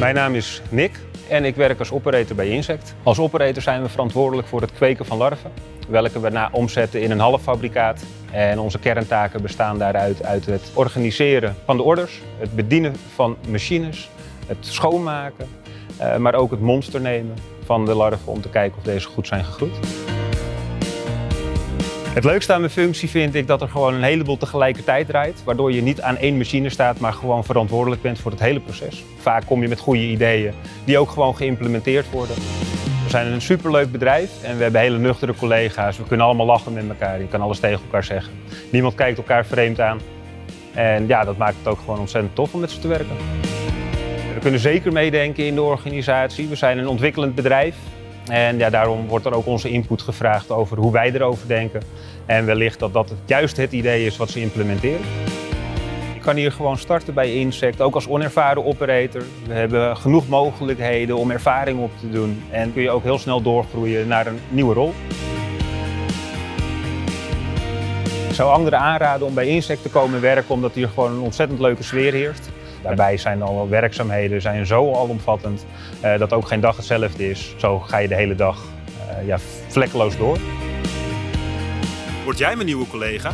Mijn naam is Nick en ik werk als operator bij Insect. Als operator zijn we verantwoordelijk voor het kweken van larven, welke we na omzetten in een halffabrikaat. En onze kerntaken bestaan daaruit uit het organiseren van de orders, het bedienen van machines, het schoonmaken, eh, maar ook het monster nemen van de larven om te kijken of deze goed zijn gegroeid. Het leukste aan mijn functie vind ik dat er gewoon een heleboel tegelijkertijd draait, waardoor je niet aan één machine staat, maar gewoon verantwoordelijk bent voor het hele proces. Vaak kom je met goede ideeën die ook gewoon geïmplementeerd worden. We zijn een superleuk bedrijf en we hebben hele nuchtere collega's. We kunnen allemaal lachen met elkaar. Je kan alles tegen elkaar zeggen. Niemand kijkt elkaar vreemd aan. En ja, dat maakt het ook gewoon ontzettend tof om met ze te werken. We kunnen zeker meedenken in de organisatie. We zijn een ontwikkelend bedrijf. En ja, daarom wordt er ook onze input gevraagd over hoe wij erover denken. En wellicht dat dat juist het idee is wat ze implementeren. Je kan hier gewoon starten bij Insect, ook als onervaren operator. We hebben genoeg mogelijkheden om ervaring op te doen. En kun je ook heel snel doorgroeien naar een nieuwe rol. Ik zou anderen aanraden om bij Insect te komen werken, omdat hier gewoon een ontzettend leuke sfeer heerst. Daarbij zijn alle werkzaamheden zijn zo alomvattend uh, dat ook geen dag hetzelfde is. Zo ga je de hele dag uh, ja, vlekkeloos door. Word jij mijn nieuwe collega?